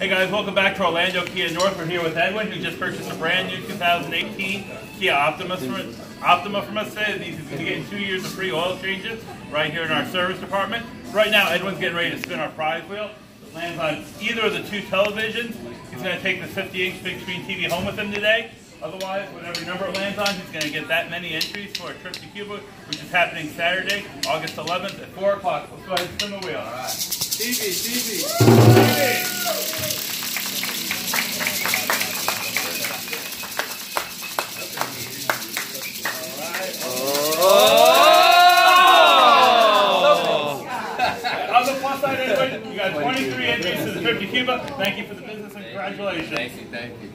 Hey guys, welcome back to Orlando Kia North. We're here with Edwin, who just purchased a brand new 2018 Kia Optima from, Optima from us today. He's going to getting two years of free oil changes right here in our service department. Right now, Edwin's getting ready to spin our prize wheel. It lands on either of the two televisions. He's going to take the 50-inch big screen TV home with him today. Otherwise, whatever number it lands on, he's going to get that many entries for a trip to Cuba, which is happening Saturday, August 11th at 4 o'clock. Let's go ahead and spin the wheel. All right. TV, TV, TV. On the plus side, everybody, you got 23 entries to the trip to Cuba. Thank you for the business and congratulations. Thank you, thank you.